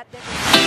that difference.